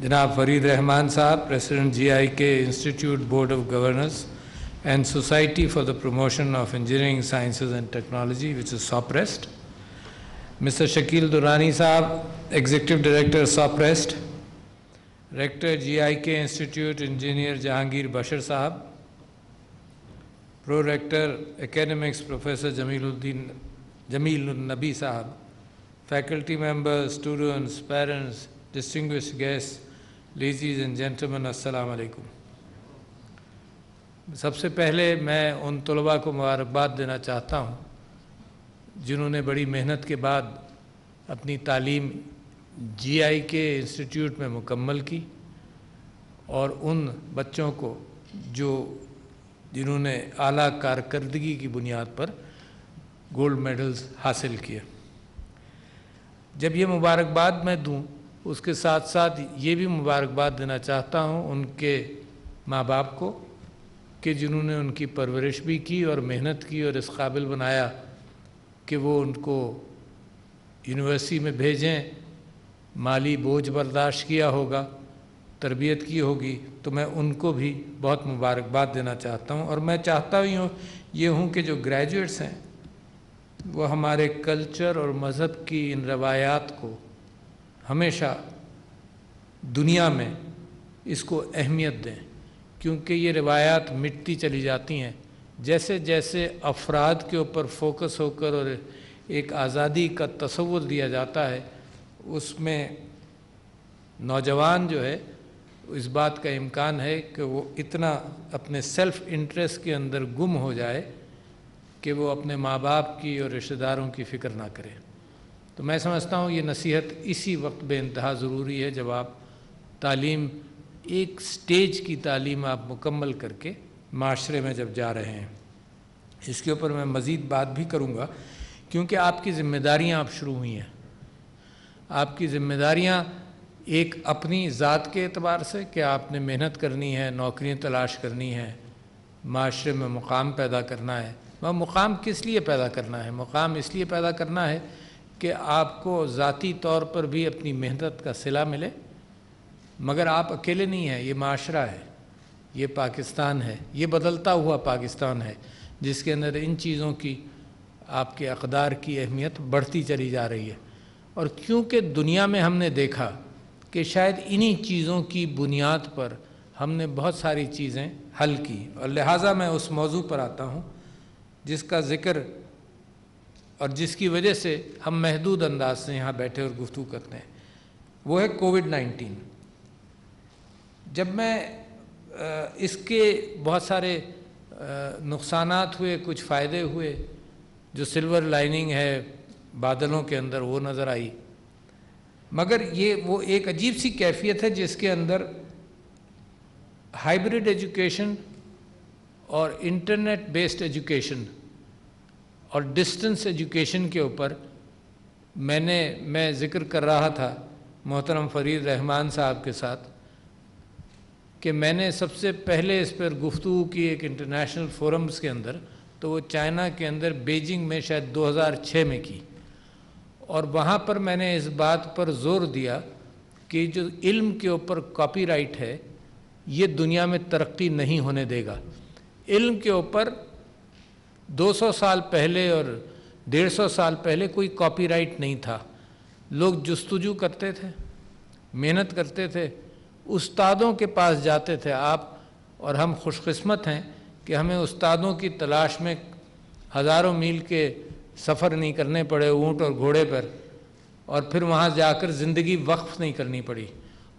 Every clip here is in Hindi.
Janab Farid Rahman Saab, President GIK Institute Board of Governors and Society for the Promotion of Engineering Sciences and Technology, which is SOPREST. Mr. Shakil Durrani Saab, Executive Director SOPREST. Rector GIK Institute Engineer Jahangir Bashar Saab. Pro-Rector Academics Professor Jamiluddin Jamilun Nabi Sahab, faculty members, students, parents, distinguished guests, ladies and gentlemen, assalamu alaikum. सबसे पहले मैं उन तलबा को मुबारकबाद देना चाहता हूँ जिन्होंने बड़ी मेहनत के बाद अपनी तालीम जीआई के इंस्टीट्यूट में मुकम्मल की और उन बच्चों को जो जिन्होंने आला कारकर्दगी की बुनियाद पर गोल्ड मेडल्स हासिल किए जब ये मुबारकबाद मैं दूँ उसके साथ साथ ये भी मुबारकबाद देना चाहता हूँ उनके माँ बाप को कि जिन्होंने उनकी परवरिश भी की और मेहनत की और इस काबिल बनाया कि वो उनको यूनिवर्सिटी में भेजें, माली बोझ बर्दाश्त किया होगा, तरबियत की होगी तो मैं उनको भी बहुत मुबारकबाद देना चाहता हूँ। और मैं चाहता ही हूँ, ये हूँ कि जो ग्रेजुएट्स हैं, वो हमारे कल्चर और मज़हब की इन रवायात को हमेशा दुनिया में इसको अहमियत दें, क्योंकि ये रिवायात मिटती चली जाती हैं। जैसे जैसे अफराद के ऊपर फोकस होकर और एक आज़ादी का तस्वुर दिया जाता है, उसमें नौजवान जो है, इस बात का इम्कान है कि वो इतना अपने सेल्फ़ इंटरेस्ट के अंदर गुम हो जाए कि वो अपने माँ बाप की और रिश्तेदारों की फ़िक्र ना करें। तो मैं समझता हूँ ये नसीहत इसी वक्त बेानतहा ज़रूरी है जब आप तालीम, एक स्टेज की तालीम आप मुकम्मल करके माशरे में जब जा रहे हैं। इसके ऊपर मैं मज़ीद बात भी करूँगा, क्योंकि आपकी ज़िम्मेदारियाँ अब शुरू हुई हैं। आपकी ज़िम्मेदारियाँ एक अपनी ज़ात के अतबार से कि आपने मेहनत करनी है, नौकरियाँ तलाश करनी है, माशरे में मुकाम पैदा करना है। वह मुकाम किस लिए पैदा करना है? मुकाम इसलिए पैदा करना है कि आपको ज़ाती तौर पर भी अपनी मेहनत का सिला मिले, मगर आप अकेले नहीं हैं, ये माशरा है, ये पाकिस्तान है, ये बदलता हुआ पाकिस्तान है, जिसके अंदर इन चीज़ों की आपके अकदार की अहमियत बढ़ती चली जा रही है। और क्योंकि दुनिया में हमने देखा कि शायद इन्हीं चीज़ों की बुनियाद पर हमने बहुत सारी चीज़ें हल की, और लिहाजा मैं उस मौजू पर आता हूँ, जिसका ज़िक्र और जिसकी वजह से हम महदूद अंदाज से यहाँ बैठे और गुफ्तु करते हैं, वो है कोविड नाइन्टीन। जब मैं इसके बहुत सारे नुकसान हुए, कुछ फ़ायदे हुए, जो सिल्वर लाइनिंग है बादलों के अंदर, वो नज़र आई। मगर ये, वो एक अजीब सी कैफियत है जिसके अंदर हाइब्रिड एजुकेशन और इंटरनेट बेस्ड एजुकेशन और डिस्टेंस एजुकेशन के ऊपर मैंने, मैं ज़िक्र कर रहा था मोहतरम फरीद रहमान साहब के साथ कि मैंने सबसे पहले इस पर गुफ्तु की एक इंटरनेशनल फोरम्स के अंदर तो वो चाइना के अंदर बीजिंग में शायद 2006 में की। और वहाँ पर मैंने इस बात पर ज़ोर दिया कि जो इल्म के ऊपर कॉपीराइट है, ये दुनिया में तरक्की नहीं होने देगा। इल्म के ऊपर 200 साल पहले और 150 साल पहले कोई कॉपीराइट नहीं था। लोग जस्तजू करते थे, मेहनत करते थे, उस्तादों के पास जाते थे आप और हम खुशकस्मत हैं कि हमें उस्तादों की तलाश में हज़ारों मील के सफ़र नहीं करने पड़े ऊँट और घोड़े पर और फिर वहाँ जाकर ज़िंदगी वक्फ नहीं करनी पड़ी।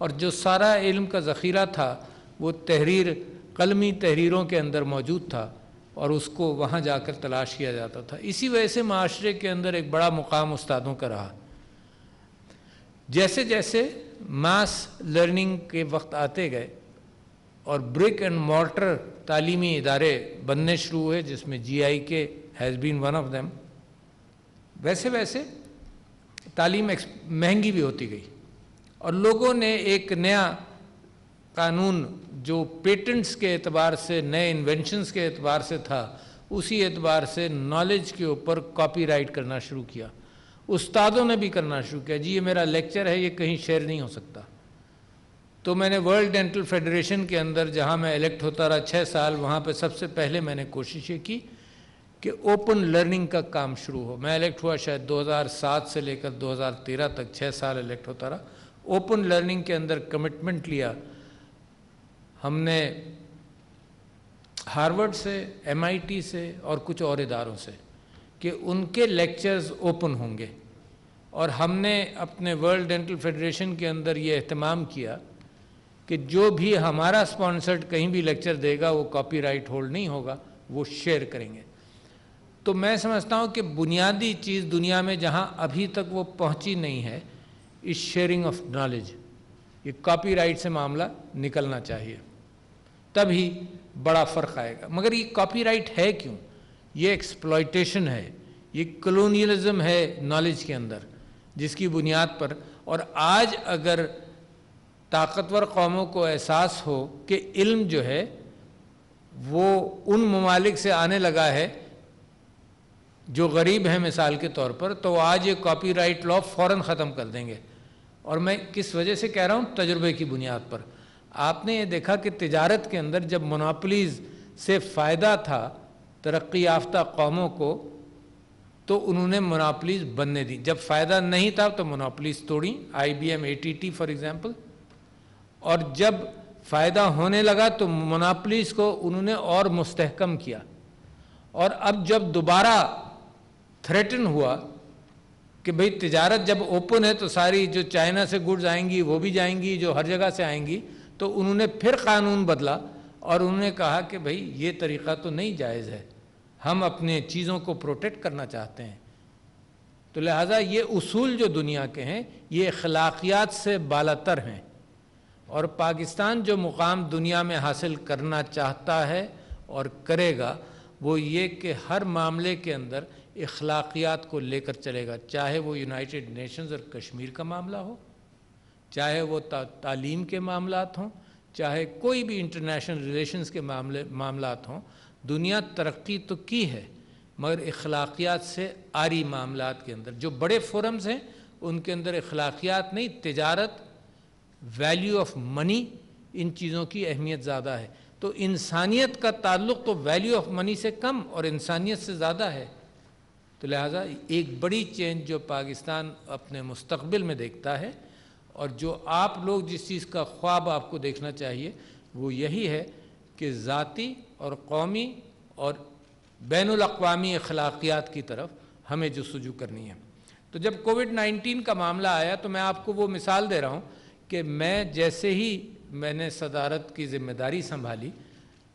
और जो सारा इल्म का ज़ख़ीरा था, वो तहरीर, कलमी तहरीरों के अंदर मौजूद था। और उसको वहाँ जाकर तलाश किया जाता था। इसी वजह से माशरे के अंदर एक बड़ा मुकाम उस्तादों का रहा। जैसे जैसे मास लर्निंग के वक्त आते गए और ब्रिक एंड मॉर्टर तालीमी इदारे बनने शुरू हुए, जिसमें G I K has been one of them वैसे वैसे तालीम महँगी भी होती गई। और लोगों ने एक नया कानून जो पेटेंट्स के एतबार से, नए इन्वेंशंस के एतबार से था, उसी एतबार से नॉलेज के ऊपर कॉपीराइट करना शुरू किया। उस्तादों ने भी करना शुरू किया। जी, ये मेरा लेक्चर है, ये कहीं शेयर नहीं हो सकता। तो मैंने वर्ल्ड डेंटल फेडरेशन के अंदर, जहाँ मैं इलेक्ट होता रहा छः साल, वहाँ पे सबसे पहले मैंने कोशिश ये की कि ओपन लर्निंग का काम शुरू हो। मैं इलेक्ट हुआ शायद 2007 से लेकर 2013 तक छः साल इलेक्ट होता रहा। ओपन लर्निंग के अंदर कमिटमेंट लिया। हमने हार्वर्ड से एमआईटी से और कुछ और इदारों से कि उनके लेक्चर्स ओपन होंगे। और हमने अपने वर्ल्ड डेंटल फेडरेशन के अंदर ये अहतमाम किया कि जो भी हमारा स्पॉन्सर्ड कहीं भी लेक्चर देगा, वो कॉपीराइट होल्ड नहीं होगा, वो शेयर करेंगे। तो मैं समझता हूँ कि बुनियादी चीज़ दुनिया में जहाँ अभी तक वो पहुँची नहीं है, इस शेयरिंग ऑफ़ नॉलेज ये कॉपीराइट से मामला निकलना चाहिए। तभी बड़ा फ़र्क आएगा। मगर ये कॉपीराइट है क्यों? ये एक्सप्लॉयटेशन है। ये कलोनियलिज्म है नॉलेज के अंदर, जिसकी बुनियाद पर। और आज अगर ताकतवर कौमों को एहसास हो कि इल्म जो है, वो उन ममालिक से आने लगा है, जो गरीब हैं मिसाल के तौर पर तो आज ये कॉपीराइट लॉ फ़ौर ख़त्म कर देंगे। और मैं किस वजह से कह रहा हूँ? तजुर्बे की बुनियाद पर। आपने ये देखा कि तजारत के अंदर जब मोनोपलीज़ से फ़ायदा था, तरक्की याफ्ता कौमों को तो उन्होंने मोनोपलीज़ बनने दी। जब फ़ायदा नहीं था तो मोनोपलीज़ तोड़ी। I B M A T T for example और जब फ़ायदा होने लगा तो मोनोपलीज़ को उन्होंने और मुस्तहकम किया। और अब जब दोबारा थ्रेटन हुआ कि भाई, तिजारत जब ओपन है तो सारी जो चाइना से गुड्स आएँगी, वो भी जाएँगी, जो हर जगह से आएँगी तो उन्होंने फिर कानून बदला और उन्होंने कहा कि भाई, ये तरीक़ा तो नहीं जायज़ है। हम अपने चीज़ों को प्रोटेक्ट करना चाहते हैं। तो लिहाजा ये उसूल जो दुनिया के हैं, ये अखलाकियात से बालातर हैं। और पाकिस्तान जो मुकाम दुनिया में हासिल करना चाहता है और करेगा, वो ये कि हर मामले के अंदर अखलाकियात को लेकर चलेगा, चाहे वो यूनाइटेड नेशंस और कश्मीर का मामला हो। चाहे वो ता, तालीम के मामला हों चाहे कोई भी इंटरनेशनल रिलेशंस के मामले मामला हों दुनिया तरक्की तो की है मगर अखलाकियात से आरी मामला के अंदर जो बड़े फोरम्स हैं उनके अंदर अखलाकियात नहीं तजारत वैल्यू ऑफ़ मनी इन चीज़ों की अहमियत ज़्यादा है। तो इंसानियत का ताल्लुक तो वैल्यू ऑफ़ मनी से कम और इंसानियत से ज़्यादा है। तो लिहाजा एक बड़ी चेंज जो पाकिस्तान अपने मुस्तबिल में देखता है और जो आप लोग जिस चीज़ का ख्वाब आपको देखना चाहिए, वो यही है कि ज़ाती और कौमी और बैन अवी अखलाकियात की तरफ़ हमें जो सुजू करनी है। तो जब कोविड 19 का मामला आया तो मैं आपको वो मिसाल दे रहा हूँ कि मैं जैसे ही मैंने सदारत की ज़िम्मेदारी संभाली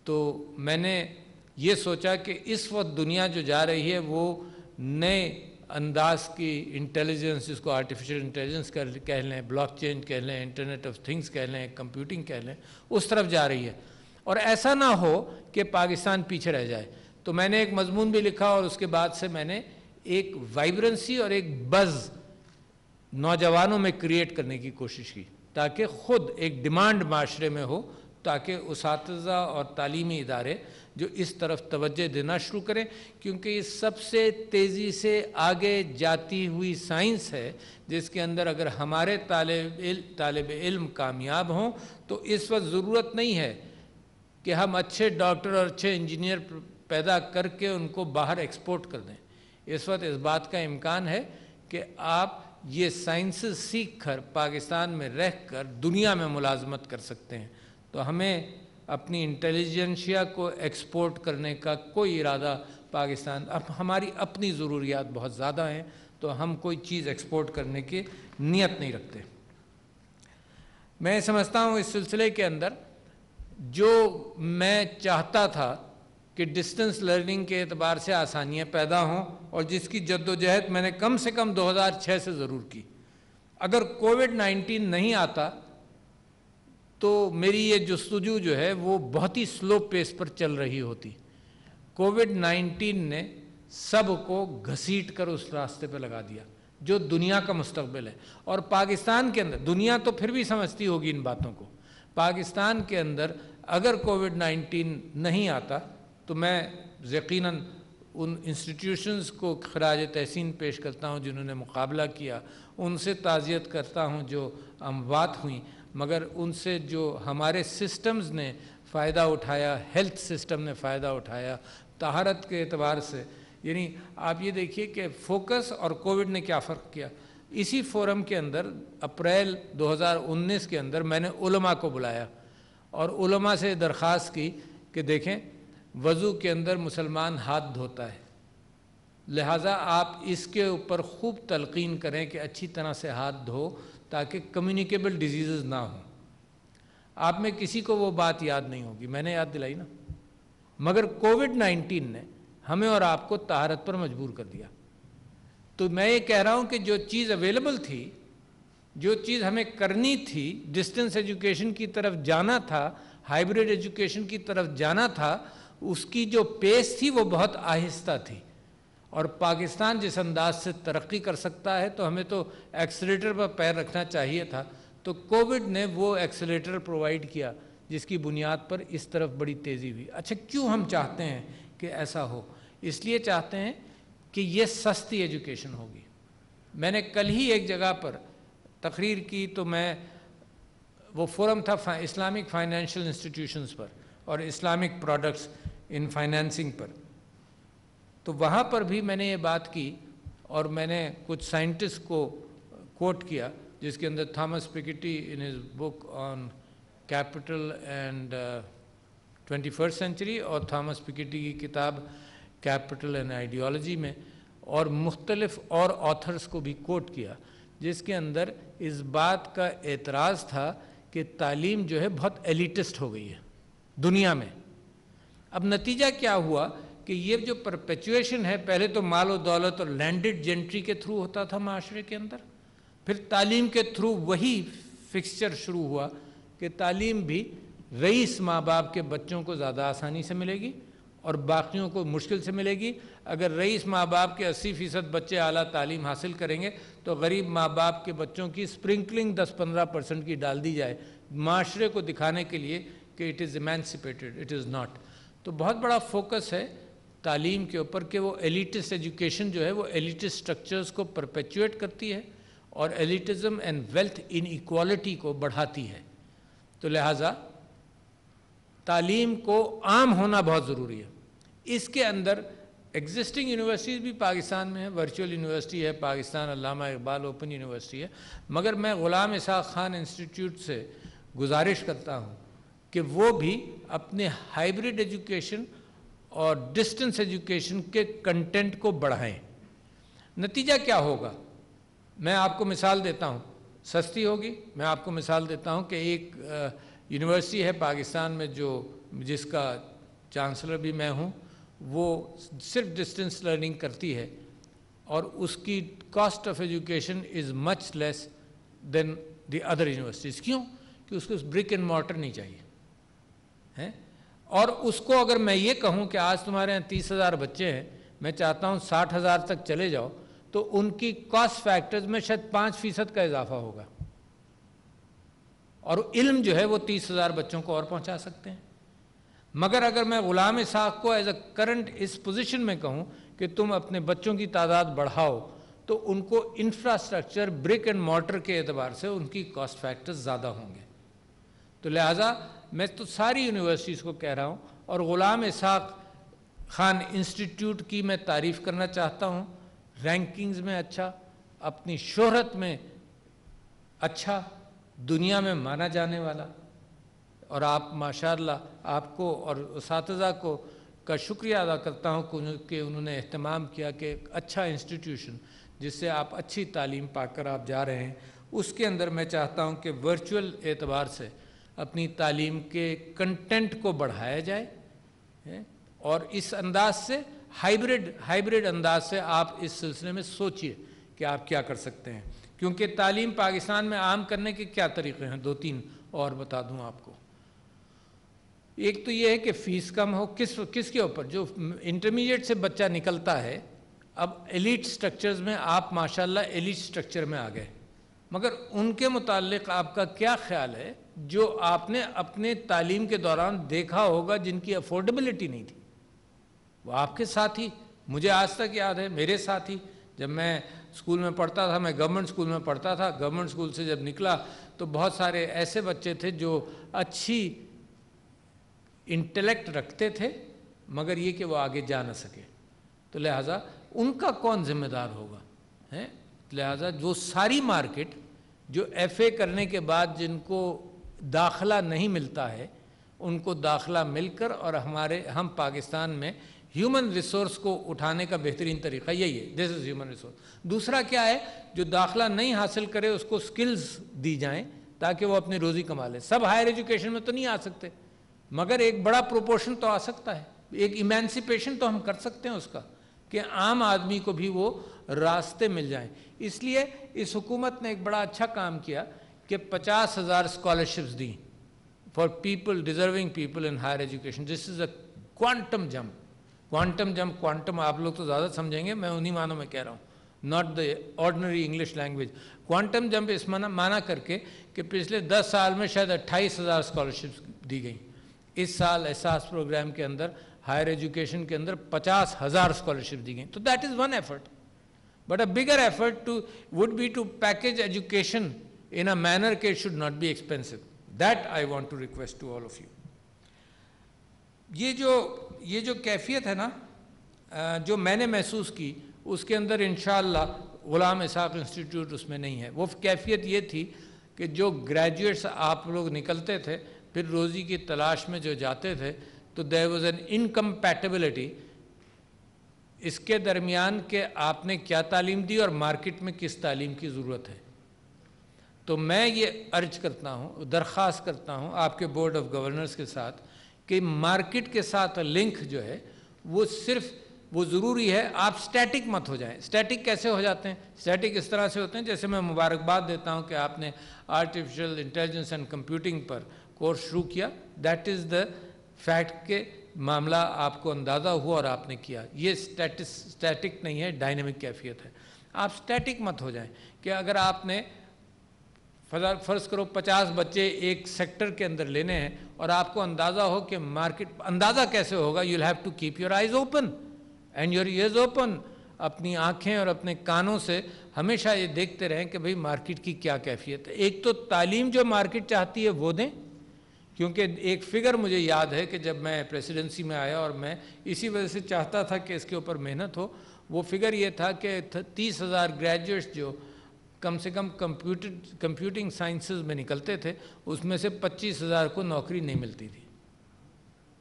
तो मैंने ये सोचा कि इस वक्त दुनिया जो जा रही है, वो नए अंदाज की इंटेलिजेंस जिसको आर्टिफिशियल इंटेलिजेंस कह लें ब्लॉक चेन कह लें इंटरनेट ऑफ़ थिंग्स कह लें कंप्यूटिंग कह लें, उस तरफ़ जा रही है। और ऐसा ना हो कि पाकिस्तान पीछे रह जाए। तो मैंने एक मजमून भी लिखा और उसके बाद से मैंने एक वाइब्रेंसी और एक बज़ नौजवानों में क्रिएट करने की कोशिश की, ताकि ख़ुद एक डिमांड माशरे में हो ताकि उस और तालीमी इदारे जो इस तरफ़ तवज्जो देना शुरू करें, क्योंकि ये सबसे तेज़ी से आगे जाती हुई साइंस है, जिसके अंदर अगर हमारे तालब तालब इल्म कामयाब हों तो इस वक्त ज़रूरत नहीं है कि हम अच्छे डॉक्टर और अच्छे इंजीनियर पैदा करके उनको बाहर एक्सपोर्ट कर दें। इस वक्त इस बात का इम्कान है कि आप ये साइंस सीख कर पाकिस्तान में रह कर दुनिया में मुलाजमत कर सकते हैं। तो हमें अपनी इंटेलिजेंशिया को एक्सपोर्ट करने का कोई इरादा पाकिस्तान, अब हमारी अपनी ज़रूरियात बहुत ज़्यादा हैं तो हम कोई चीज़ एक्सपोर्ट करने की नीयत नहीं रखते। मैं समझता हूँ इस सिलसिले के अंदर जो मैं चाहता था कि डिस्टेंस लर्निंग के अतबार से आसानियाँ पैदा हों और जिसकी जद्दोजहद मैंने कम से कम 2006 से ज़रूर की। अगर कोविड 19 नहीं आता तो मेरी ये जस्तजू जो है, वो बहुत ही स्लो पेस पर चल रही होती। कोविड 19 ने सबको घसीट कर उस रास्ते पर लगा दिया, जो दुनिया का मुस्तबिल है। और पाकिस्तान के अंदर, दुनिया तो फिर भी समझती होगी इन बातों को, पाकिस्तान के अंदर अगर कोविड 19 नहीं आता तो मैं यकीन उन इंस्टीट्यूशंस को खराज तहसीन पेश करता हूँ जिन्होंने मुकाबला किया, उनसे ताज़ियत करता हूँ जो अमवात हुई। मगर उनसे जो हमारे सिस्टम्स ने फ़ायदा उठाया हेल्थ सिस्टम ने फ़ायदा उठाया, तहारत के एतबार से। यानी आप ये देखिए कि फोकस और कोविड ने क्या फ़र्क किया। इसी फोरम के अंदर, अप्रैल 2019 के अंदर मैंने उलमा को बुलाया और उलमा से दरख्वास्त की कि देखें, वज़ू के अंदर मुसलमान हाथ धोता है। लिहाजा आप इसके ऊपर खूब तलकीन करें कि अच्छी तरह से हाथ धो ताकि कम्युनिकेबल डिज़ीज़ ना हो। आप में किसी को वो बात याद नहीं होगी। मैंने याद दिलाई ना। मगर कोविड 19 ने हमें और आपको तहारत पर मजबूर कर दिया। तो मैं ये कह रहा हूँ कि जो चीज़ अवेलेबल थी, जो चीज़ हमें करनी थी डिस्टेंस एजुकेशन की तरफ़ जाना था हाइब्रिड एजुकेशन की तरफ़ जाना था, उसकी जो पेस थी वो बहुत आहिस्ता थी। और पाकिस्तान जिस अंदाज से तरक्की कर सकता है तो हमें तो एक्सलेटर पर पैर रखना चाहिए था। तो कोविड ने वो एक्सलेटर प्रोवाइड किया, जिसकी बुनियाद पर इस तरफ़ बड़ी तेज़ी हुई। अच्छा क्यों हम चाहते हैं कि ऐसा हो? इसलिए चाहते हैं कि ये सस्ती एजुकेशन होगी। मैंने कल ही एक जगह पर तकरीर की तो मैं, वो फोरम था इस्लामिक फाइनेंशियल इंस्टीट्यूशंस पर और इस्लामिक प्रोडक्ट्स इन फाइनेंसिंग पर। तो वहाँ पर भी मैंने ये बात की और मैंने कुछ साइंटिस्ट को कोट किया, जिसके अंदर Thomas Piketty in his book on capital and twenty first century और थॉमस पिकिटी की किताब कैपिटल एंड आइडियोलॉजी में और मुख्तलिफ़ और ऑथर्स को भी कोट किया, जिसके अंदर इस बात का एतराज़ था कि तालीम जो है बहुत एलिटिस्ट हो गई है दुनिया में। अब नतीजा क्या हुआ कि ये जो परपेचुएशन है, पहले तो मालो दौलत और लैंडेड जेंट्री के थ्रू होता था माशरे के अंदर। फिर तालीम के थ्रू वही फिक्सचर शुरू हुआ कि तालीम भी रईस माँ बाप के बच्चों को ज़्यादा आसानी से मिलेगी और बाकियों को मुश्किल से मिलेगी। अगर रईस माँ बाप के 80 फ़ीसद बच्चे आला तालीम हासिल करेंगे तो गरीब माँ बाप के बच्चों की स्प्रिंकलिंग 10-15 परसेंट की डाल दी जाए माशरे को दिखाने के लिए कि it is emancipated it is not तो बहुत बड़ा फोकस है तालीम के ऊपर कि वो एलिटिस्ट एजुकेशन जो है, वो एलिटिस्ट स्ट्रक्चर्स को परपेचुएट करती है और elitism and wealth inequality को बढ़ाती है। तो लिहाजा, तालीम को आम होना बहुत ज़रूरी है। इसके अंदर एग्जिस्टिंग यूनिवर्सिटीज़ भी पाकिस्तान में है वर्चुअल यूनिवर्सिटी है, पाकिस्तान अल्लामा इकबाल ओपन यूनिवर्सिटी है। मगर मैं ग़ुलाम इसाक़ खान इंस्टीट्यूट से गुजारिश करता हूँ कि वो भी अपने हाइब्रिड एजुकेशन और डिस्टेंस एजुकेशन के कंटेंट को बढ़ाएँ। नतीजा क्या होगा? मैं आपको मिसाल देता हूँ। सस्ती होगी। मैं आपको मिसाल देता हूँ कि एक यूनिवर्सिटी है पाकिस्तान में जो, जिसका चांसलर भी मैं हूँ, वो सिर्फ़ डिस्टेंस लर्निंग करती है और उसकी cost of education is much less than the other universities क्यों? कि उसको ब्रिक एंड मॉर्टर नहीं चाहिए। हैं? और उसको अगर मैं ये कहूँ कि आज तुम्हारे यहाँ तीस हज़ार बच्चे हैं, मैं चाहता हूँ साठ हज़ार तक चले जाओ तो उनकी कॉस्ट फैक्टर्स में शायद पाँच फ़ीसद का इजाफा होगा। और इल्म जो है वो तीस हज़ार बच्चों को और पहुँचा सकते हैं। मगर अगर मैं ग़ुलाम साख को एज अ करंट इस पोजिशन में कहूँ कि तुम अपने बच्चों की तादाद बढ़ाओ तो उनको इंफ्रास्ट्रक्चर ब्रिक एंड मोटर के एतबार से उनकी कॉस्ट फैक्टर्स ज़्यादा होंगे। तो लिहाजा मैं तो सारी यूनिवर्सिटीज़ को कह रहा हूँ और ग़ुलाम इसाक खान इंस्टीट्यूट की मैं तारीफ़ करना चाहता हूँ। रैंकिंग्स में अच्छा अपनी शोहरत में अच्छा दुनिया में माना जाने वाला। और आप, माशाल्लाह, आपको और इस को का शुक्रिया अदा करता हूँ कि उन्होंने अहतमाम किया कि अच्छा इंस्टीट्यूशन जिससे आप अच्छी तालीम पाकर आप जा रहे हैं। उसके अंदर मैं चाहता हूँ कि वर्चुअल एतबार से अपनी तालीम के कंटेंट को बढ़ाया जाए और इस अंदाज से हाइब्रिड हाइब्रिड अंदाज से आप इस सिलसिले में सोचिए कि आप क्या कर सकते हैं। क्योंकि तालीम पाकिस्तान में आम करने के क्या तरीके हैं? दो तीन और बता दूँ आपको। एक तो ये है कि फ़ीस कम हो, किस, किसके ऊपर? जो इंटरमीडिएट से बच्चा निकलता है, अब एलिट स्ट्रक्चर्स में आप माशाल्लाह एलिट स्ट्रक्चर में आ गए। मगर उनके मुतालिक आपका क्या ख्याल है? जो आपने अपने तालीम के दौरान देखा होगा जिनकी अफोर्डेबिलिटी नहीं थी। वो आपके साथ ही, मुझे आज तक याद है, मेरे साथ ही, जब मैं स्कूल में पढ़ता था, मैं गवर्नमेंट स्कूल में पढ़ता था, गवर्नमेंट स्कूल से जब निकला तो बहुत सारे ऐसे बच्चे थे जो अच्छी इंटेलेक्ट रखते थे, मगर ये कि वो आगे जा ना सके। तो लिहाजा, उनका कौन जिम्मेदार होगा? है? लिहाजा जो सारी मार्केट, जो एफ़ ए करने के बाद जिनको दाखला नहीं मिलता है, उनको दाखला मिलकर और हमारे, हम पाकिस्तान में ह्यूमन रिसोर्स को उठाने का बेहतरीन तरीका यही है। दिस इज़ ह्यूमन रिसोर्स दूसरा क्या है? जो दाखला नहीं हासिल करे, उसको स्किल्स दी जाएँ ताकि वो अपनी रोज़ी कमा लें। सब हायर एजुकेशन में तो नहीं आ सकते। मगर एक बड़ा प्रोपोर्शन तो आ सकता है। एक इमेंसिपेशन तो हम कर सकते हैं उसका। कि आम आदमी को भी वो रास्ते मिल जाएँ। इसलिए इस हुकूमत ने एक बड़ा अच्छा काम किया कि पचास हज़ार scholarships the for people deserving people in higher education this is a quantum jump quantum jump quantum आप लोग तो ज़्यादा समझेंगे, मैं उन्हीं मानों में कह रहा हूँ not the ordinary English language quantum jump इस माना माना करके कि पिछले दस साल में शायद अट्ठाईस हज़ार स्कॉलरशिप्स दी गई। इस साल एहसास प्रोग्राम के अंदर हायर एजुकेशन के अंदर पचास हज़ार स्कॉलरशिप दी गई। तो that is one effort but a bigger effort too would be to package education in a manner के it should not be expensive that I want to request to all of you ये जो ये जो कैफियत है ना जो मैंने महसूस की, उसके अंदर इन ग़ुलाम इसाक इंस्टीट्यूट उसमें नहीं है। वो कैफियत ये थी कि जो ग्रेजुएट्स आप लोग निकलते थे, फिर रोज़ी की तलाश में जो जाते थे तो देर वॉज़ एन इनकम्पैटिबिलिटी इसके दरमियान के आपने क्या तालीम दी और मार्केट में किस तालीम की ज़रूरत है? तो मैं ये अर्ज़ करता हूँ दरख्वास्त करता हूँ आपके बोर्ड ऑफ़ गवर्नर्स के साथ कि मार्केट के साथ लिंक जो है, वो सिर्फ़, वो ज़रूरी है, आप स्टैटिक मत हो जाएँ। स्टैटिक कैसे हो जाते हैं? स्टैटिक इस तरह से होते हैं, जैसे मैं मुबारकबाद देता हूँ कि आपने आर्टिफिशियल इंटेलिजेंस एंड कंप्यूटिंग पर कोर्स शुरू किया। दैट इज़ द फैक्ट के मामला आपको अंदाज़ा हुआ और आपने किया। ये स्टैटिस स्टैटिक नहीं है डायनेमिक कैफियत है। आप स्टैटिक मत हो जाएँ कि अगर आपने फ़र्ज़ करो पचास बच्चे एक सेक्टर के अंदर लेने हैं और आपको अंदाज़ा हो कि मार्केट अंदाज़ा कैसे होगा you have to keep your eyes open and your ears open अपनी आँखें और अपने कानों से हमेशा ये देखते रहें कि भाई मार्केट की क्या कैफियत है। एक तो तालीम जो मार्केट चाहती है वो दें क्योंकि एक फिगर मुझे याद है कि जब मैं प्रेसिडेंसी में आया और मैं इसी वजह से चाहता था कि इसके ऊपर मेहनत हो, वो फिगर ये था कि तीस हज़ार ग्रेजुएट्स जो कम से कम कंप्यूटर कंप्यूटिंग साइंसेज में निकलते थे, उसमें से पच्चीस हज़ार को नौकरी नहीं मिलती थी।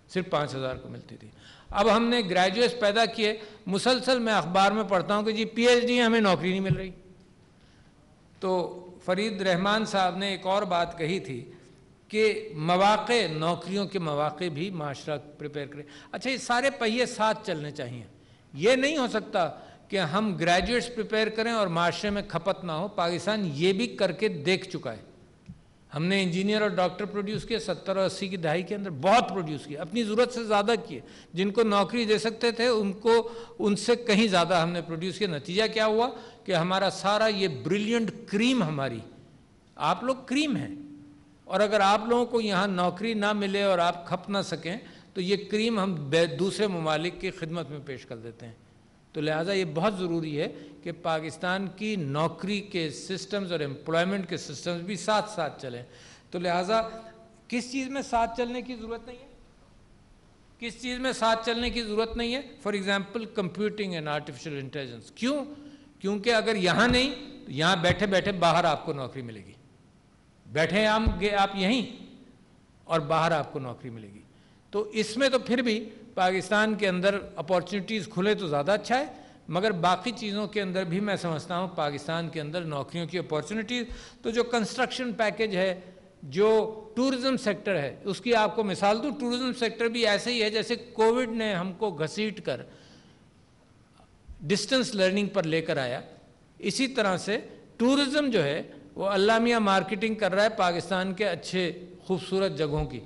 सिर्फ़ पाँच हज़ार को मिलती थी। अब हमने ग्रेजुएट्स पैदा किए। मुसलसल मैं अखबार में पढ़ता हूँ कि जी पीएचडी हमें नौकरी नहीं मिल रही। तो फरीद रहमान साहब ने एक और बात कही थी कि मौाक़े नौकरियों के मौाक़े भी माशरा प्रिपेयर करें। अच्छा ये सारे पहिए साथ चलने चाहिए। ये नहीं हो सकता कि हम ग्रेजुएट्स प्रिपेयर करें और माशरे में खपत ना हो। पाकिस्तान ये भी करके देख चुका है। हमने इंजीनियर और डॉक्टर प्रोड्यूस किए, सत्तर और अस्सी की दहाई के अंदर बहुत प्रोड्यूस किए। अपनी ज़रूरत से ज़्यादा किए। जिनको नौकरी दे सकते थे, उनको, उनसे कहीं ज़्यादा हमने प्रोड्यूस किया। नतीजा क्या हुआ कि हमारा सारा ये ब्रिलियंट क्रीम हमारी, आप लोग क्रीम हैं। और अगर आप लोगों को यहाँ नौकरी ना मिले और आप खप ना सकें तो ये क्रीम हम दूसरे ममालिक की खिदमत में पेश कर देते हैं। तो लिहाजा ये बहुत ज़रूरी है कि पाकिस्तान की नौकरी के सिस्टम्स और एम्प्लॉयमेंट के सिस्टम्स भी साथ साथ चलें। तो लिहाजा किस चीज़ में साथ चलने की ज़रूरत नहीं है? किस चीज़ में साथ चलने की ज़रूरत नहीं है? For example computing and artificial intelligence क्यों? क्योंकि अगर यहाँ नहीं तो यहाँ बैठे बैठे बाहर आपको नौकरी मिलेगी। बैठे हम गए आप यहीं, और बाहर आपको नौकरी मिलेगी। तो इसमें तो फिर भी पाकिस्तान के अंदर अपॉर्चुनिटीज़ खुले तो ज़्यादा अच्छा है, मगर बाकी चीज़ों के अंदर भी मैं समझता हूँ पाकिस्तान के अंदर नौकरियों की अपॉर्चुनिटीज़ तो जो कंस्ट्रक्शन पैकेज है, जो टूरिज़्म सेक्टर है, उसकी आपको मिसाल दूँ टूरिज़्म सेक्टर भी ऐसे ही है जैसे कोविड ने हमको घसीट कर डिस्टेंस लर्निंग पर लेकर आया। इसी तरह से टूरिज़्म जो है वो अल्लाह मियाँ मार्केटिंग कर रहा है पाकिस्तान के अच्छे खूबसूरत जगहों की।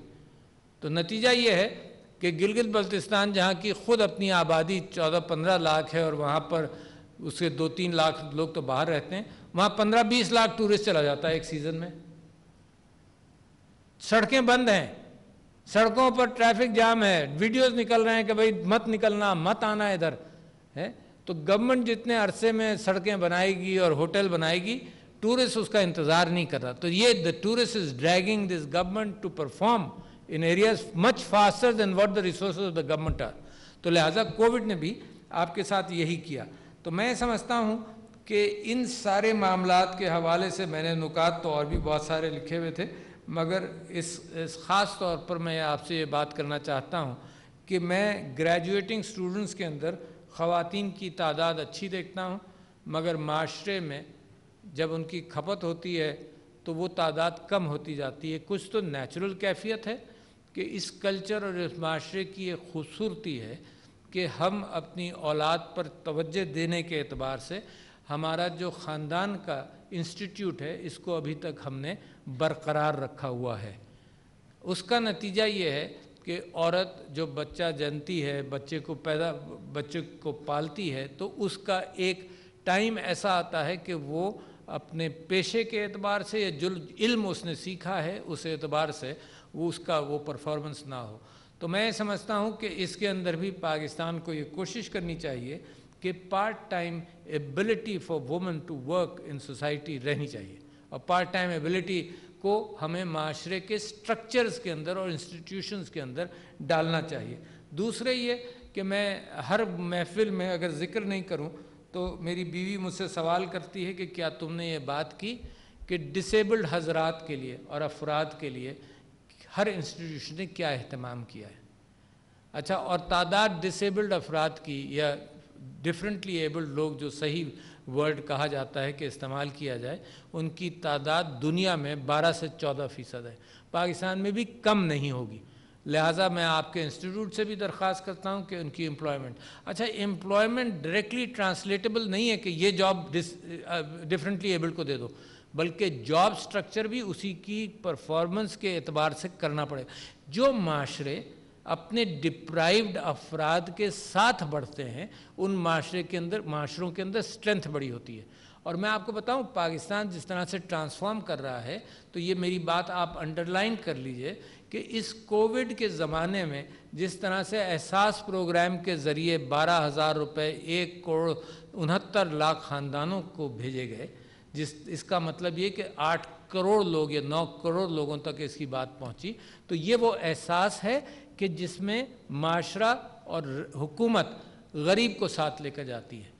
तो नतीजा ये है कि गिलगित बल्तिस्तान, जहाँ की ख़ुद अपनी आबादी चौदह पंद्रह लाख है और वहाँ पर उसके दो तीन लाख लोग तो बाहर रहते हैं, वहाँ पंद्रह बीस लाख टूरिस्ट चला जाता है एक सीज़न में। सड़कें बंद हैं, सड़कों पर ट्रैफ़िक जाम है वीडियोस निकल रहे हैं कि भाई मत निकलना, मत आना इधर, है? तो गवर्नमेंट जितने अरसे में सड़कें बनाएगी और होटल बनाएगी टूरिस्ट उसका इंतज़ार नहीं कर रहा। तो ये the tourist is dragging this government to perform in areas much faster than what the resource of the government are तो लिहाजा कोविड ने भी आपके साथ यही किया। तो मैं समझता हूँ कि इन सारे मामला के हवाले से मैंने नुकात तो और भी बहुत सारे लिखे हुए थे मगर इस, इस ख़ास तौर पर मैं आपसे ये बात करना चाहता हूँ कि मैं ग्रेजुएटिंग स्टूडेंट्स के अंदर ख़वातीन की तादाद अच्छी देखता हूँ मगर माशरे में जब उनकी खपत होती है तो वो तादाद कम होती जाती है। कुछ तो नेचुरल कैफियत है कि इस कल्चर और इस माशरे की एक खूबसूरती है कि हम अपनी औलाद पर तवज्जो देने के अतबार से हमारा जो ख़ानदान का इंस्टीट्यूट है, इसको अभी तक हमने बरकरार रखा हुआ है। उसका नतीजा ये है कि औरत जो बच्चा जनती है, बच्चे को पैदा, बच्चे को पालती है तो उसका एक टाइम ऐसा आता है कि वो अपने पेशे के एतबार से या जो इल्म उसने सीखा है, उस एतबार से वो उसका वो परफॉर्मेंस ना हो। तो मैं समझता हूँ कि इसके अंदर भी पाकिस्तान को ये कोशिश करनी चाहिए कि part time ability for women to work in society रहनी चाहिए। और पार्ट टाइम एबिलिटी को हमें माशरे के स्ट्रक्चर्स के अंदर और इंस्टीट्यूशंस के अंदर डालना चाहिए। दूसरे ये कि मैं हर महफिल में अगर ज़िक्र नहीं करूँ तो मेरी बीवी मुझसे सवाल करती है कि क्या तुमने ये बात की कि डिसेबल्ड हजरात के लिए और अफराद के लिए हर इंस्टीट्यूशन ने क्या अहतमाम किया है? अच्छा और तादाद डिसेबल्ड अफराद की या डिफरेंटली एबल्ड लोग जो सही वर्ड कहा जाता है कि इस्तेमाल किया जाए, उनकी तादाद दुनिया में 12 से 14 फ़ीसद है। पाकिस्तान में भी कम नहीं होगी। लिहाजा मैं आपके इंस्टीट्यूट से भी दरख्वास्त करता हूँ कि उनकी एम्प्लॉयमेंट अच्छा एम्प्लॉयमेंट डायरेक्टली ट्रांसलेटेबल नहीं है कि ये जॉब डिफरेंटली एबल्ड को दे दो, बल्कि जॉब स्ट्रक्चर भी उसी की परफॉर्मेंस के एतबार से करना पड़ेगा। जो माशरे अपने डिप्राइव्ड अफराद के साथ बढ़ते हैं, उन माशरे के अंदर, माशरों के अंदर स्ट्रेंथ बड़ी होती है। और मैं आपको बताऊँ, पाकिस्तान जिस तरह से ट्रांसफॉर्म कर रहा है तो ये मेरी बात आप अंडरलाइन कर लीजिए कि इस कोविड के ज़माने में जिस तरह से एहसास प्रोग्राम के ज़रिए बारह हज़ार रुपये एक करोड़ उनहत्तर लाख ख़ानदानों को भेजे गए, जिस, इसका मतलब ये कि आठ करोड़ लोग या नौ करोड़ लोगों तक इसकी बात पहुँची। तो ये वो एहसास है कि जिसमें माशरा और हुकूमत गरीब को साथ लेकर जाती है,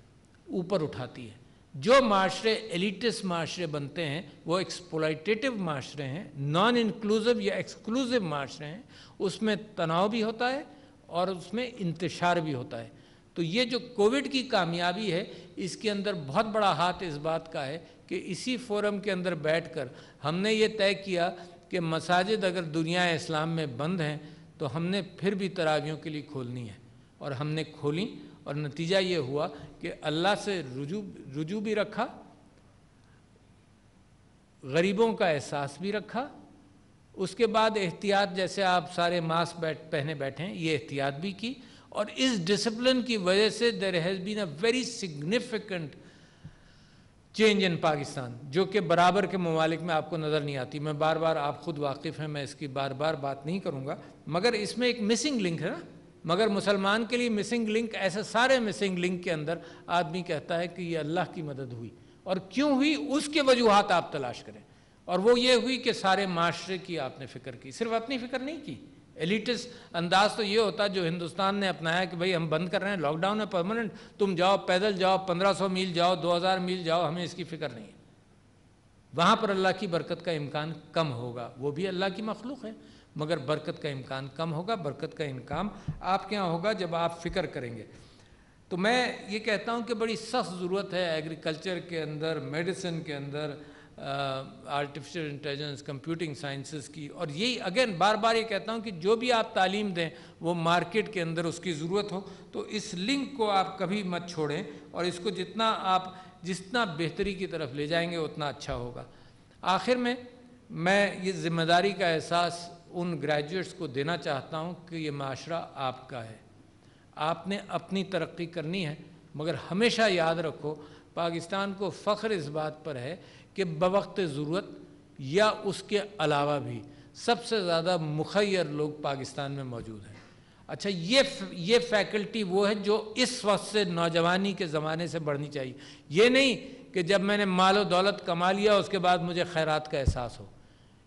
ऊपर उठाती है। जो माशरे एलिटिस माशरे बनते हैं, वो एक्सपोलाइटेटिव माशरे हैं नॉन इंक्लूसिव या एक्सक्लूसिव माशरे हैं, उसमें तनाव भी होता है और उसमें इंतशार भी होता है। तो ये जो कोविड की कामयाबी है, इसके अंदर बहुत बड़ा हाथ इस बात का है कि इसी फोरम के अंदर बैठकर हमने ये तय किया कि मसाजिद अगर दुनिया इस्लाम में बंद हैं तो हमने फिर भी तरावियों के लिए खोलनी है। और हमने खोली और नतीजा ये हुआ कि अल्लाह से रुजू रुजू भी रखा, गरीबों का एहसास भी रखा, उसके बाद एहतियात, जैसे आप सारे मास्क बैठ, पहने बैठे हैं, ये एहतियात भी की और इस डिसिप्लिन की वजह से there has been a very significant change in Pakistan जो कि बराबर के ममालिक में आपको नज़र नहीं आती। मैं बार बार, आप खुद वाकिफ़ हैं, मैं इसकी बार बार बात नहीं करूँगा, मगर इसमें एक मिसिंग लिंक है ना? मगर मुसलमान के लिए मिसिंग लिंक ऐसे सारे मिसिंग लिंक के अंदर आदमी कहता है कि ये अल्लाह की मदद हुई। और क्यों हुई? उसके वजूहत आप तलाश करें। और वो ये हुई कि सारे माशरे की आपने फ़िक्र की। सिर्फ़ अपनी फ़िक्र नहीं की। एलिटिस अंदाज तो ये होता जो हिंदुस्तान ने अपनाया कि भाई हम बंद कर रहे हैं लॉकडाउन है परमानेंट तुम जाओ, पैदल जाओ 1500 मील जाओ 2000 मील जाओ, हमें इसकी फ़िक्र नहीं है। वहाँ पर अल्लाह की बरकत का इम्कान कम होगा। वो भी अल्लाह की मखलूक है। मगर बरकत का इम्कान कम होगा, बरकत का इनकाम आपके यहाँ होगा जब आप फ़िक्र करेंगे। तो मैं ये कहता हूँ कि बड़ी सख्त ज़रूरत है एग्रीकल्चर के अंदर, मेडिसिन के अंदर आर्टिफिशियल इंटेलिजेंस कंप्यूटिंग साइंसेस की। और यही अगेन बार बार ये कहता हूँ कि जो भी आप तालीम दें, वो मार्केट के अंदर उसकी ज़रूरत हो। तो इस लिंक को आप कभी मत छोड़ें और इसको जितना आप, जितना बेहतरी की तरफ़ ले जाएँगे, उतना अच्छा होगा। आखिर में मैं ये ज़िम्मेदारी का एहसास उन ग्रेजुएट्स को देना चाहता हूँ कि ये माशरा आपका है। आपने अपनी तरक्की करनी है, मगर हमेशा याद रखो, पाकिस्तान को फ़ख्र इस बात पर है कि बवक्त ज़रूरत या उसके अलावा भी सबसे ज़्यादा मुखैर लोग पाकिस्तान में मौजूद हैं। अच्छा ये ये फैकल्टी वो है जो इस वक्त से नौजवानी के ज़माने से बढ़नी चाहिए। ये नहीं कि जब मैंने मालो दौलत कमा लिया, उसके बाद मुझे खैरात का एहसास हो।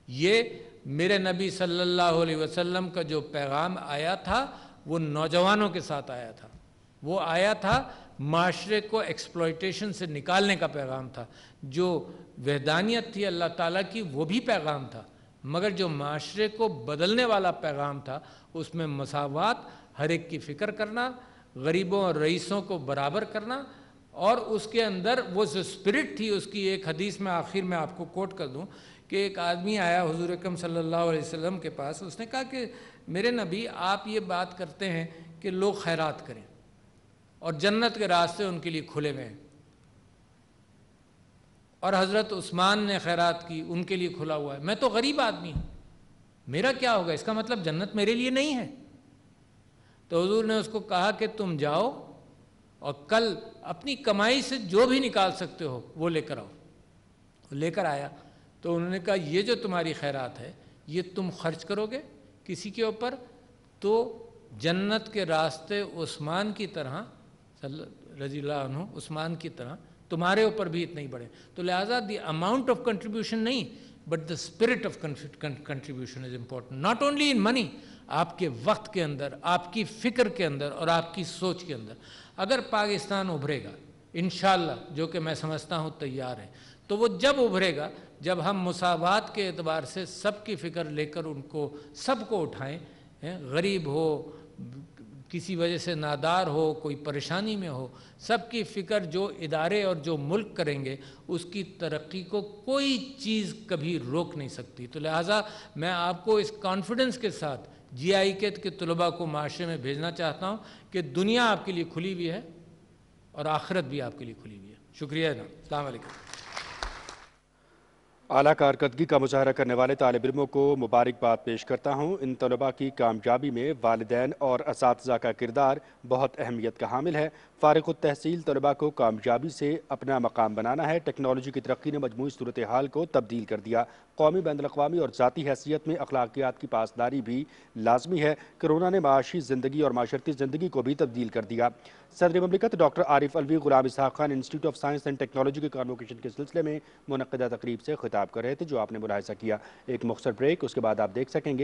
ये मेरे नबी सल्लल्लाहु अलैहि वसल्लम का जो पैगाम आया था, वो नौजवानों के साथ आया था। वो आया था माशरे को एक्सप्लॉयटेशन से निकालने का पैगाम था। जो वहदानियत थी अल्लाह ताला की, वो भी पैगाम था। मगर जो माशरे को बदलने वाला पैगाम था, उसमें मसावत, हर एक की फ़िक्र करना, गरीबों और रईसों को बराबर करना, और उसके अंदर वो जो स्पिरिट थी, उसकी एक हदीस में आखिर में आपको कोट कर दूँ कि एक आदमी आया हुजूर अकरम सल्लल्लाहु अलैहि वसल्लम के पास, उसने कहा कि मेरे नबी, आप ये बात करते हैं कि लोग खैरात करें और जन्नत के रास्ते उनके लिए खुले हुए हैं। और हज़रत उस्मान ने खैरात की, उनके लिए खुला हुआ है। मैं तो गरीब आदमी हूँ। मेरा क्या होगा? इसका मतलब जन्नत मेरे लिए नहीं है। तो हजूर ने उसको कहा कि तुम जाओ और कल अपनी कमाई से जो भी निकाल सकते हो, वो लेकर आओ। लेकर आया तो उन्होंने कहा, ये जो तुम्हारी खैरात है, ये तुम खर्च करोगे किसी के ऊपर? तो जन्नत के रास्ते उस्मान की तरह रज़ी उस्मान की तरह, तुम्हारे ऊपर भी इतना ही बढ़े। तो लिहाजा द अमाउंट ऑफ़ कंट्रीब्यूशन नहीं but the spirit of contribution is important not only in money आपके वक्त के अंदर, आपकी फ़िक्र के अंदर और आपकी सोच के अंदर। अगर पाकिस्तान उभरेगा इन जो कि मैं समझता हूँ, तैयार है तो वो जब उभरेगा, जब हम मुसावात के अतबार से सबकी फ़िक्र लेकर उनको, सबको उठाएँ गरीब हो, किसी वजह से नादार हो, कोई परेशानी में हो, सबकी फ़िक्र जो इदारे और जो मुल्क करेंगे, उसकी तरक्की को कोई चीज़ कभी रोक नहीं सकती। तो लिहाजा मैं आपको इस कॉन्फिडेंस के साथ जी आई के के तलबा को माशरे में भेजना चाहता हूँ कि दुनिया आपके लिए खुली हुई है और आखरत भी आपके लिए खुली हुई है। शुक्रिया ना अलैक्म अली कारकर्दगी का मुजाहरा करने वाले तालब इलमों को मुबारकबाद पेश करता हूँ। इन तलबा की कामयाबी में वालदेन और इस का किरदार बहुत अहमियत का हामिल है। फ़ारग तहसील तलबा को कामयाबी से अपना मकाम बनाना है। टेक्नोलॉजी की तरक्की ने मजमू सूरत हाल को तब्दील कर दिया। कौमी बैन अवी और ज़ाती हैसियत में अखलाकियात की पासदारी भी लाजमी है। कोरोना ने माशी ज़िंदगी और माशरती ज़िंदगी को भी तब्दील कर दिया। सदर ममलिकत doctor Arif Alvi Ghulam Ishaq Khan institute of science and technology के कॉन्वोकेशन के सिलसिले में मुनदा तकरीब से खिताब कर रहे थे, जो आपने मुलाजा किया। एक मुख्तर ब्रेक, उसके बाद आप देख सकेंगे।